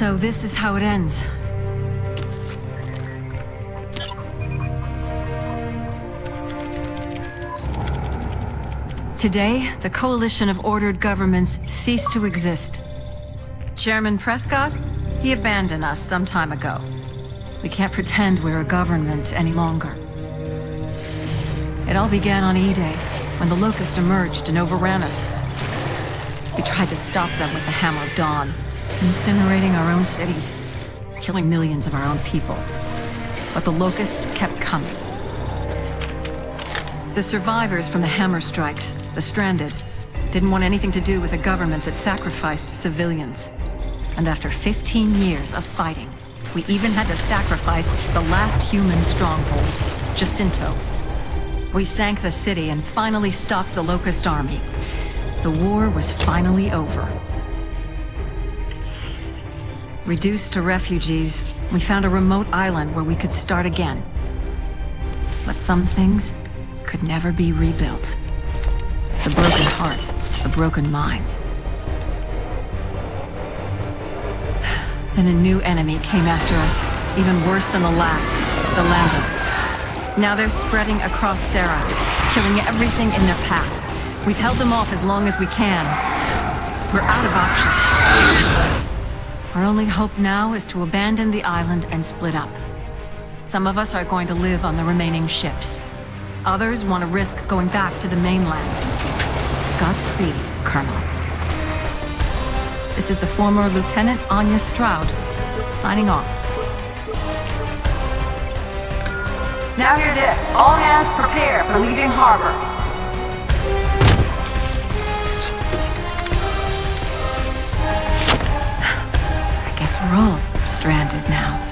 So this is how it ends. Today, the coalition of ordered governments ceased to exist. Chairman Prescott, he abandoned us some time ago. We can't pretend we're a government any longer. It all began on E-Day, when the Locust emerged and overran us. We tried to stop them with the Hammer of Dawn, incinerating our own cities, killing millions of our own people. But the Locust kept coming. The survivors from the Hammer strikes, the Stranded, didn't want anything to do with a government that sacrificed civilians. And after 15 years of fighting, we even had to sacrifice the last human stronghold, Jacinto. We sank the city and finally stopped the Locust Army. The war was finally over. Reduced to refugees, we found a remote island where we could start again. But some things could never be rebuilt. The broken hearts, the broken minds. Then a new enemy came after us, even worse than the last, the Lambent. Now they're spreading across Sera, killing everything in their path. We've held them off as long as we can. We're out of options. Our only hope now is to abandon the island and split up. Some of us are going to live on the remaining ships. Others want to risk going back to the mainland. Godspeed, Colonel. This is the former Lieutenant Anya Stroud, signing off. Now hear this. All hands prepare for leaving harbor. We're all stranded now.